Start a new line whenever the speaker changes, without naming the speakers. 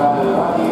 Grazie.